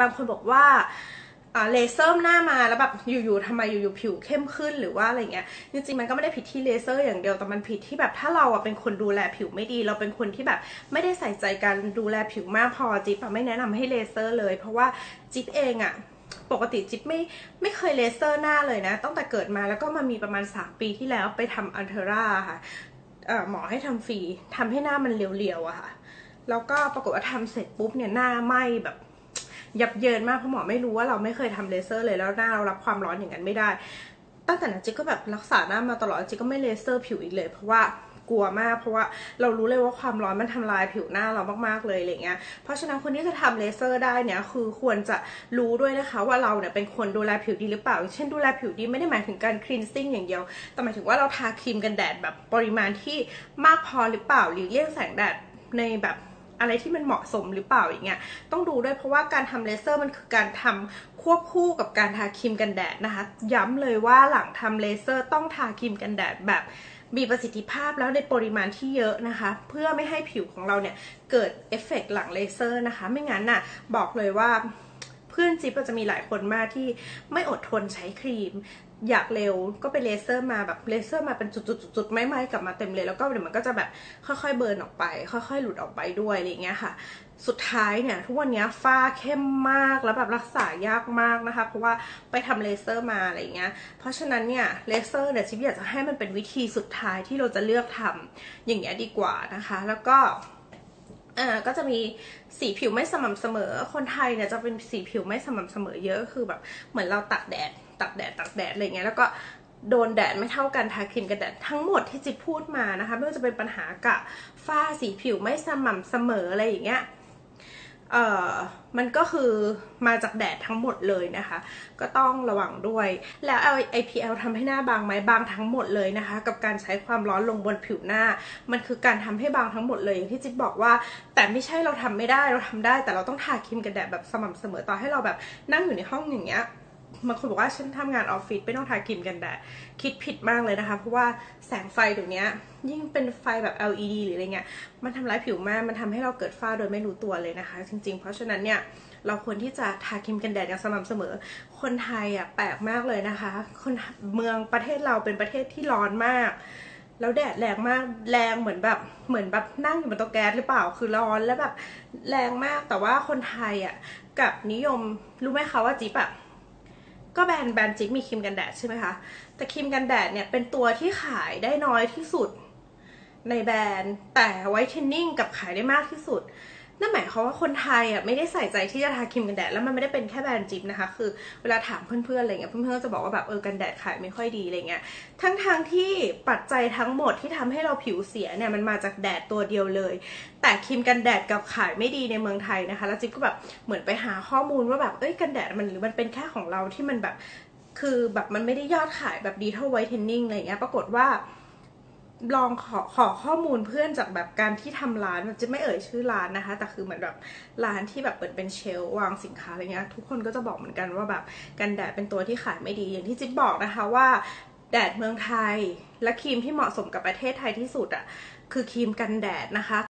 บางคนบอกว่าเลเซอร์หน้ามาแล้วแบบอยู่ๆทำไมอยู่ๆผิวเข้มขึ้นหรือว่าอะไรเงี้ยจริงๆมันก็ไม่ได้ผิดที่เลเซอร์อย่างเดียวแต่มันผิดที่แบบถ้าเราอะเป็นคนดูแลผิวไม่ดี เราเป็นคนที่แบบไม่ได้ใส่ใจการดูแลผิวมากพอจิ๊บอะไม่แนะนำให้เลเซอร์เลย เพราะว่าจิ๊บเองอะปกติจิ๊บไม่ไม่เคยเลเซอร์หน้าเลยนะตั้งแต่เกิดมาแล้วก็มามีประมาณ 3 ปีที่แล้วไปทำ Ulthera ค่ะหมอให้ทำฟรีทำให้หน้ามันเรียวๆอะค่ะแล้วก็ปรากฏว่าทำเสร็จปุ๊บเนี่ยหน้าไหม้แบบ ยับเยินมากเพราะหมอไม่รู้ว่าเราไม่เคยทำเลเซอร์เลยแล้วหน้าเรารับความร้อนอย่างนั้นไม่ได้ ตั้งแต่นั้นจิ๊บก็แบบรักษาหน้ามาตลอดจิ๊บก็ไม่เลเซอร์ผิวอีกเลย เพราะว่ากลัวมากเพราะว่าเรารู้เลยว่าความร้อนมันทำลายผิวหน้าเรามากๆเลยอะไรเงี้ย เพราะฉะนั้นคนที่จะทำเลเซอร์ได้เนี่ยคือควรจะรู้ด้วยนะคะว่าเราเนี่ยเป็นคนดูแลผิวดีหรือเปล่า เช่นดูแลผิวดีไม่ได้หมายถึงการ cleansing อย่างเดียว แต่หมายถึงว่าเราทาครีมกันแดดแบบปริมาณที่มากพอหรือเปล่าหรือเลี่ยงแสงแดดในแบบ อะไรที่มันเหมาะสมหรือเปล่าอย่างเงี้ยต้องดูด้วยเพราะว่าการทำเลเซอร์มันคือการทำควบคู่กับการทาครีมกันแดดนะคะ ย้ำเลยว่าหลังทำเลเซอร์ต้องทาครีมกันแดดแบบมีประสิทธิภาพแล้วในปริมาณที่เยอะนะคะ เพื่อไม่ให้ผิวของเราเนี่ยเกิดเอฟเฟกหลังเลเซอร์นะคะ ไม่งั้นน่ะบอกเลยว่าเพื่อนจิ๊บจะมีหลายคนมากที่ไม่อดทนใช้ครีม อยากเร็วก็ไปเลเซอร์มาแบบเลเซอร์มาเป็นจุดๆๆไม่ไหม้กลับมาเต็มเลยแล้วก็เดี๋ยวมันก็จะแบบค่อยๆ burn ออกไป ค่อยๆ หลุดออกไปด้วยอะไรเงี้ยค่ะ สุดท้ายเนี่ยทุกวันนี้ฝ้าเข้มมากแล้วแบบรักษายากมากนะคะ เพราะว่าไปทำเลเซอร์มาอะไรเงี้ยเพราะฉะนั้นเนี่ยเลเซอร์เนี่ยจิ๊บอยากจะให้มันเป็นวิธีสุดท้ายที่เราจะเลือกทำอย่างเงี้ยดีกว่านะคะ แล้วก็อ่าก็จะมีสีผิวไม่สม่ำเสมอ คนไทยเนี่ยจะเป็นสีผิวไม่สม่ำเสมอเยอะคือแบบเหมือนเราตักแดด ตักแดดตักแดดอะไรเงี้ยแล้วก็โดนแดดไม่เท่ากันทาครีมกันแดดทั้งหมดที่จิบพูดมานะคะไม่ว่าจะเป็นปัญหากับฝ้าสีผิวไม่สม่ำเสมออะไรอย่างเงี้ยเอ่อมันก็คือมาจากแดดทั้งหมดเลยนะคะ ก็ต้องระวังด้วย แล้ว IPL ทำให้หน้าบางไหมบางทั้งหมดเลยนะคะ กับการใช้ความร้อนลงบนผิวหน้า มันคือการทำให้บางทั้งหมดเลยอย่างที่จิ๊บบอกว่า แต่ไม่ใช่เราทำไม่ได้เราทำได้ แต่เราต้องทาครีมกันแดดแบบสม่ำเสมอต่อให้เราแบบนั่งอยู่ในห้องอย่างเงี้ย บางคนบอกว่าฉันทำงานออฟฟิศไม่ต้องทาครีมกันแดดคิดผิดมากเลยนะคะ เพราะว่าแสงไฟตรงนี้ยิ่งเป็นไฟแบบ LED หรืออะไรเงี้ยมันทำร้ายผิวมาก มันทำให้เราเกิดฝ้าโดยไม่รู้ตัวเลยนะคะ จริง ๆ เพราะฉะนั้นเนี่ยเราควรที่จะทาครีมกันแดดอย่างสม่ำเสมอ คนไทยอะแปลกมากเลยนะคะ คนเมืองประเทศเราเป็นประเทศที่ร้อนมากแล้วแดดแรงมากแรงเหมือนแบบเหมือนแบบนั่งอยู่บนโต๊ะแก๊สหรือเปล่าคือร้อนแล้วแบบแรงมากแต่ว่าคนไทยอะกลับนิยมรู้ไหมคะว่าจิ๊บอะ ก็แบรนด์แบรนด์จิ๊บมีครีมกันแดดใช่ไหมคะ แต่ครีมกันแดดเนี่ยเป็นตัวที่ขายได้น้อยที่สุดในแบรนด์ แต่ whitening กลับขายได้มากที่สุด นั่นหมายความว่าคนไทยอะไม่ได้ใส่ใจที่จะทาครีมกันแดดแล้วมันไม่ได้เป็นแค่แบรนด์จิ๊บนะคะ คือเวลาถามเพื่อนๆอะไรเงี้ยเพื่อนๆก็จะบอกว่าแบบเออกันแดดขายไม่ค่อยดีอะไรเงี้ยทั้งๆที่ปัจจัยทั้งหมดที่ทำให้เราผิวเสียเนี่ยมันมาจากแดดตัวเดียวเลย แต่ครีมกันแดดกับขายไม่ดีในเมืองไทยนะคะ แล้วจิ๊บก็แบบเหมือนไปหาข้อมูลว่าแบบเอ้ยกันแดดมันหรือมันเป็นแค่ของเราที่มันแบบ คือแบบมันไม่ได้ยอดขายแบบดีเท่าไวท์เทนนิ่งอะไรเงี้ยปรากฏว่า ลองขอขอข้อมูลเพื่อนจากแบบการที่ทำร้านมันจะไม่เอ่ยชื่อร้านนะคะ แต่คือเหมือนแบบร้านที่แบบเปิดเป็นเชลวางสินค้าอะไรเงี้ยทุกคนก็จะบอกเหมือนกันว่าแบบกันแดดเป็นตัวที่ขายไม่ดีอย่างที่จิ๊บบอกนะคะว่าแดดเมืองไทยและครีมที่เหมาะสมกับประเทศไทยที่สุดอะ่ะคือครีมกันแดดนะคะ